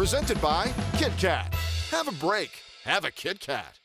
Presented by KitKat. Have a break. Have a KitKat.